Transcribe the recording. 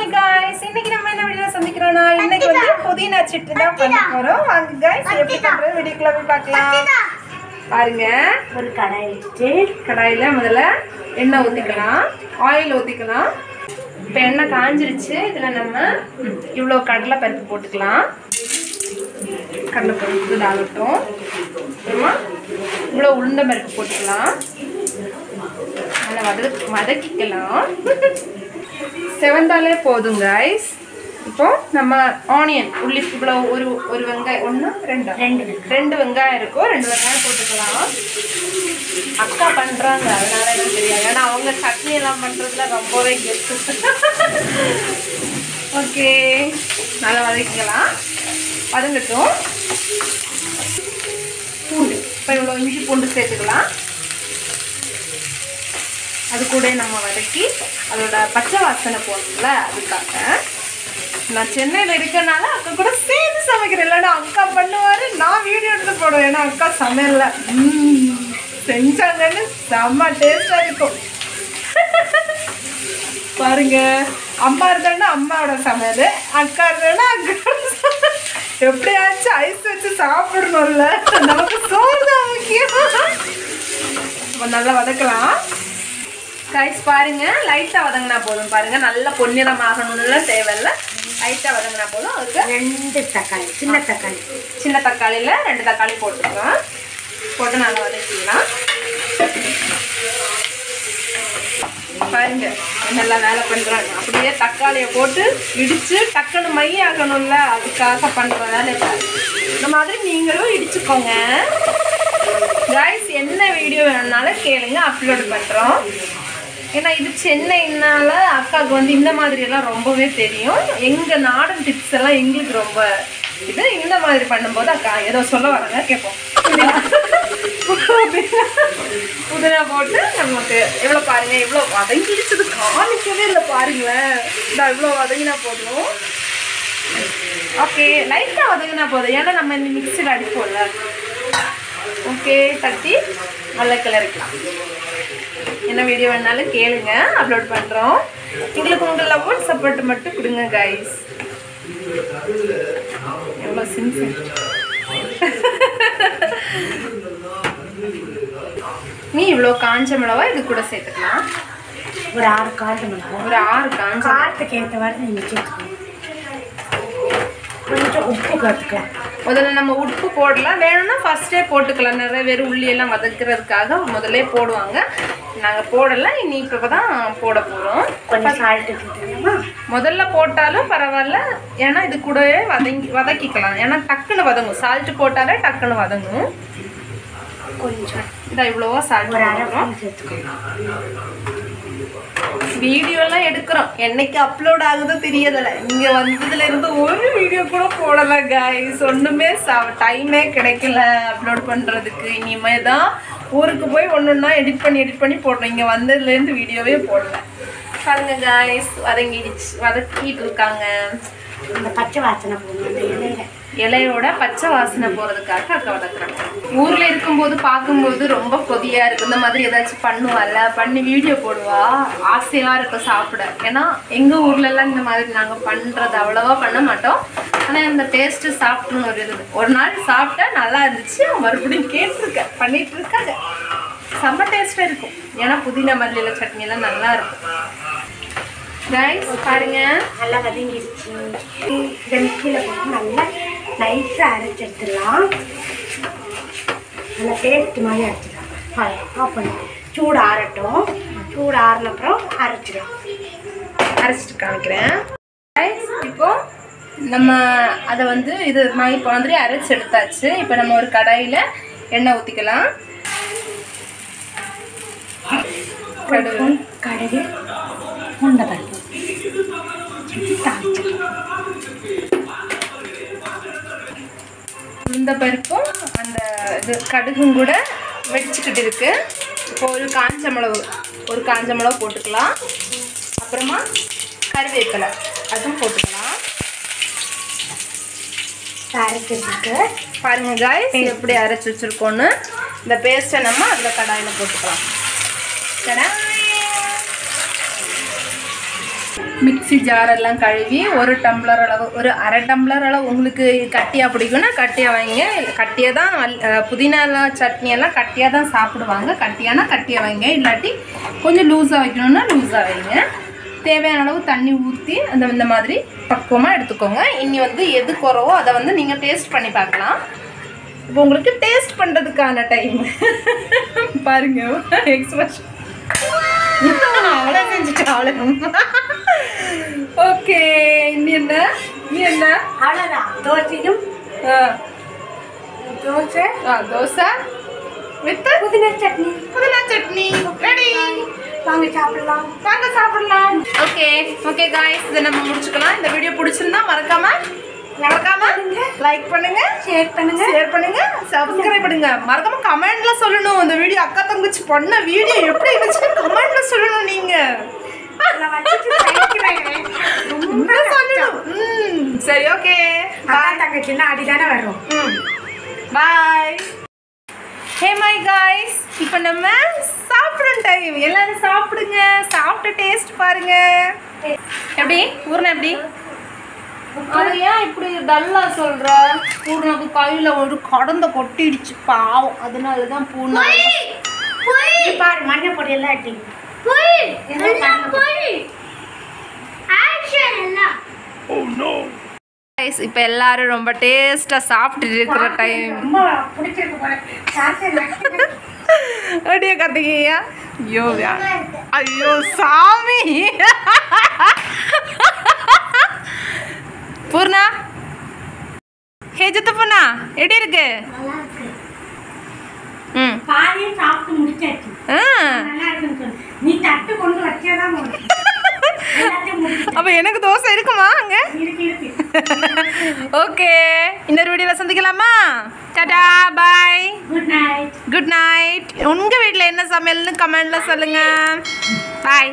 Hi guys இன்னைக்கு நம்ம என்ன வீடியோ சந்திக்கிறோம்னா இன்னைக்கு வந்து புதினா சிட்டு தான் பண்ண போறோம். வாங்க காய்ஸ் எப்படி பண்றது? வீடியோக்குள்ள போய் பார்க்கலாம். பாருங்க. ஒரு கடாய் வச்சுட்டு கடாயில முதல்ல எண்ணெய் ஊத்திக்கலாம். ஆயில் ஊத்திக்கலாம். இப்போ எண்ணெய் காஞ்சிருச்சு. இதுல நம்ம இவ்வளோ கடலை பருப்பு போட்டுக்கலாம். கடலை பருப்பு இதாகட்டும். அப்புறமா இவ்வளோ உளுந்த பருப்பு போட்டுக்கலாம். நல்லா வதக் வதக்கிக்கலாம். செவந்தாலே போதும் கைஸ் இப்போ நம்ம ஆனியன் உள்ளி இவ்வளோ ஒரு ஒரு வெங்காயம் ஒன்று ரெண்டு. ரெண்டு ரெண்டு வெங்காயம் இருக்கும் ரெண்டு வெங்காயம் போட்டுக்கலாம். அக்கா பண்றாங்க அதனால எனக்கு தெரியாது. ஏன்னா அவங்க சட்னி எல்லாம் பண்றதுல ரொம்பவே கெஸ்ட் ஓகே நல்லா வதக்கிக்கலாம். வதங்கட்டும். பூண்டு. இப்போ இவ்வளோ இஞ்சி பூண்டு சேர்த்துக்கலாம். அது கூட நம்ம வதக்கி அதோட பச்சை வாசனை போகணும்ல அதுக்காக. நான் சென்னையில் இருக்கனால அக்கா கூட சேர்ந்து சமைக்கிறேன். இல்லைன்னா அக்கா பண்ணுவார் நான் வீடியோ எடுத்து போடுவேன். ஏன்னா அக்கா சமையல்ல செஞ்சாங்கன்னு செம்ம டேஸ்டாக இருக்கும். பாருங்க அம்மா இருந்தாங்கன்னா அம்மாவோட சமையல் அக்கா இருந்தாங்கன்னா அக்கா எப்படியாச்சும் ஐஸ் வச்சு சாப்பிடணும்ல. நமக்கு சோறு தான் முக்கியம். நல்லா வதக்கலாம். கைஸ் பாருங்க. லைட்டாக வதங்கினா போதும் பாருங்க. நல்லா பொன்னிறம் ஆகணும்னு தேவையில்ல லைட்டாக வதங்கினா போதும். அதுக்கு ரெண்டு தக்காளி சின்ன தக்காளி. சின்ன தக்காளியில் ரெண்டு தக்காளி போட்டுக்கலாம். போட்டு நல்லா வதக்கிக்கலாம் பாருங்க. என்னெல்லாம் வேலை பண்ணுறாங்க அப்படியே தக்காளியை போட்டு இடித்து டக்குன்னு மை ஆகணும்ல அதுக்காக பண்ணுற வேலை. இந்த மாதிரி நீங்களும் இடிச்சுக்கோங்க. கைஸ் என்ன வீடியோ வேணும்னாலும் கேளுங்க. அப்லோட் பண்ணுறோம் ஏன்னா இது சென்னைனால அக்காவுக்கு வந்து இந்த மாதிரி எல்லாம் ரொம்பவே தெரியும். எங்கள் நாடன் டிப்ஸ் எல்லாம் எங்களுக்கு ரொம்ப இது. இந்த மாதிரி பண்ணும்போது அக்கா ஏதோ சொல்ல வராங்க கேட்போம். புதினா போட்டு நமக்கு எவ்வளோ பாருங்க எவ்வளோ வதங்கிடுச்சது காமிக்கவே இல்லை பாருங்களேன் இந்த இவ்வளோ வதங்கினா போதும். ஓகே லைட்டாக வதங்கினா போதும். ஏன்னா நம்ம இந்த மிக்சியில் அடிப்போம்ல. ஓகே தட்டி நல்ல கிளறிக்கலாம் என்ன வீடியோ வேணாலும் கேளுங்க அப்லோட் பண்ணுறோம் எங்களுக்கு உங்கள் லவ் அண்ட் சப்போர்ட் மட்டும் கொடுங்க கைஸ் எவ்வளோ சின்சன் நீ இவ்வளோ காஞ்ச மிளவா இது கூட சேர்த்துக்கலாம். ஒரு ஆறு கால் மிளகாய் ஒரு ஆறு காஞ்ச காரத்துக்கு ஏற்ற மாதிரி நீங்கள் கொஞ்சம் உப்பு கற்றுக்கலாம் முதல்ல நம்ம உப்பு போடலாம். வேணும்னா ஃபர்ஸ்டே போட்டுக்கலாம். நிறைய பேர் உள்ளி எல்லாம் வதக்குறதுக்காக முதல்ல போடுவாங்க. நாங்கள் போடலை. இனி இப்போ தான் போட போகிறோம் கொஞ்சம் சால்ட்டு முதல்ல போட்டாலும் பரவாயில்ல. ஏன்னா இது கூடவே வதங்கி வதக்கிக்கலாம். ஏன்னா டக்குன்னு வதங்கும். சால்ட் போட்டாலே டக்குன்னு வதங்கும். கொஞ்சம். இதை இவ்வளோவா சால்ட் சேர்த்துக்கணும் வீடியோலாம் எடுக்கிறோம். என்னைக்கு அப்லோட் ஆகுதோ தெரியதில்ல. இங்கே வந்ததுல இருந்து ஒரு வீடியோ கூட போடலை கைஸ் ஒன்றுமே டைமே கிடைக்கல அப்லோட் பண்ணுறதுக்கு இனிமே தான் ஊருக்கு போய் ஒன்று ஒன்றா எடிட் பண்ணி எடிட் பண்ணி போடுறோம் இங்கே வந்ததுலேருந்து வீடியோவே போடல. பாருங்க கைஸ் வதங்கிடுச்சு. வதக்கிட்டு இருக்காங்க. அந்த பச்சை வாசனை போகணும் இலையோட பச்சை வாசனை போகிறதுக்காக அக்கா வளர்க்குறாங்க ஊரில் இருக்கும்போது பார்க்கும்போது ரொம்ப கொதியாக இருக்கு. இந்த மாதிரி ஏதாச்சும் பண்ணுவாள்ல? பண்ணி வீடியோ போடுவா? ஆசையாக இருக்கும் சாப்பிட. ஏன்னா எங்கள் ஊர்லெல்லாம் இந்த மாதிரி நாங்கள் பண்ணுறது அவ்வளோவா பண்ண மாட்டோம். ஆனால் இந்த டேஸ்ட்டு சாப்பிடணும் ஒரு இது. ஒரு நாள் சாப்பிட்டா நல்லா இருந்துச்சு. மறுபடியும் கேட்டிருக்கேன். பண்ணிட்டு இருக்காங்க. செம்ம டேஸ்ட்டாக இருக்கும். ஏன்னா புதினா மல்லியில் சட்னியெல்லாம் நல்லா இருக்கும். ரைஸ் பாருங்க. நல்லா வதங்கிடுச்சு. நல்லா நைஸாக அரைச்சி எடுத்துடலாம். நல்லா பேஸ்ட் மாதிரி அரைச்சிடலாம் ஆஃப் பண்ணி. சூடு ஆறட்டும். சூடு ஆறினப்புறம் அரைச்சிடலாம். அரைச்சிட்டு காமிக்கிறேன். Guys, இப்போ நம்ம அதை வந்து இது நான் இப்போ மாதிரி அரைச்சி எடுத்தாச்சு. இப்போ நம்ம ஒரு கடாயில் எண்ணெய் ஊற்றிக்கலாம் கடுகு. கடுகு உண்டை பருப்பு. தாளிச்சிடலாம். உளுந்த பருப்பும் அந்த இது கடுகும் கூட வெடிச்சுக்கிட்டு இருக்கு இப்போ ஒரு காஞ்ச மிளகு ஒரு காஞ்ச மிளகு போட்டுக்கலாம். அப்புறமா கருவேப்பிலை அதுவும் போட்டுக்கலாம். அரைச்சி வச்சுருக்கு பாருங்க காய்ஸ் எப்படி அரைச்சி வச்சிருக்கோன்னு இந்த பேஸ்ட்டை நம்ம அதில் கடாயில் போட்டுக்கலாம். கடை மிக்ஸி ஜாரெல்லாம் கழுவி ஒரு டம்ளர் அளவு ஒரு அரை டம்ளர் அளவு உங்களுக்கு கட்டியாக பிடிக்கும்னா கட்டியாக வாங்கிங்க. கட்டியாக தான் புதினா சட்னியெல்லாம் கட்டியாக தான் சாப்பிடுவாங்க. கட்டியானா கட்டியாக வைங்க இல்லாட்டி கொஞ்சம் லூஸாக வைக்கணும்னா லூஸாக வைங்க. தேவையான அளவு தண்ணி ஊற்றி அந்த இந்த மாதிரி பக்குவமாக எடுத்துக்கோங்க. இனி வந்து எது குறவோ அதை வந்து நீங்கள் டேஸ்ட் பண்ணி பார்க்கலாம். இப்போ உங்களுக்கு டேஸ்ட் பண்ணுறதுக்கான டைம் பாருங்க எக்ஸ்பிரஷன் அவ்வளோ செஞ்சுட்டு அவ்வளோ ஓகே இனி என்ன இனி என்ன அவ்வளோதான் தோசையும் ஆ, தோசை ஆ, தோசை வித் புதினா சட்னி புதினா சட்னி ரெடி வாங்க சாப்பிடலாம் வாங்க சாப்பிடலாம் ஓகே ஓகே காய்ஸ் இதை நம்ம முடிச்சுக்கலாம் இந்த வீடியோ பிடிச்சிருந்தா மறக்காம மறக்காம லைக் பண்ணுங்க ஷேர் பண்ணுங்க. ஷேர் பண்ணுங்க சப்ஸ்கிரைப் பண்ணுங்க. மறக்காம கமெண்ட்ல சொல்லணும். இந்த வீடியோ அக்கா தங்கச்சி பண்ண வீடியோ எப்படி இருந்துச்சு கமெண்ட்ல சொல்லணும் நீங்க. சரி ஓகே அக்கா தங்கச்சின்னா அடிதானே வரும். பாய் ஹே மை காய்ஸ் இப்போ நம்ம சாப்பிடும் டைம் எல்லாரும் சாப்பிடுங்க. சாப்பிட்டு டேஸ்ட் பாருங்க. எப்படி? ஊர்னா எப்படி? அது ஏன் இப்படி டல்லா சொல்ற? பூர்ணாக்கு கையில ஒரு கடந்த கொட்டிடுச்சு பாவம். அதனால தான் பூர்ணா பாரு மஞ்சள் பொடி எல்லாம் இட்டி கைஸ் இப்போ எல்லாரும் ரொம்ப டேஸ்ட்டாக சாப்பிட்டுட்டு இருக்கிற டைம் அப்படியே கத்திக்கையா ஐயோ ஐயோ சாமி பூர்ணா ஹே ஜித்தப்பண்ணா எப்படி இருக்கு? ம். பாதியும் சாப்பிட்டு முடிச்சாச்சு. ஆ. நல்லா இருக்குன்னு சொல்லு. நீ தட்டு கொண்டு வச்சாதான் முடியும் எல்லாத்தையும் முடிச்சு அப்போ எனக்கு தோசை இருக்குமா அங்கே? ஓகே. இன்னொரு வீடியோவில் சந்திக்கலாமா? Tata bye. Good night good night உங்கள் வீட்டில் என்ன சமையல்னு கமெண்டில் சொல்லுங்கள் பாய்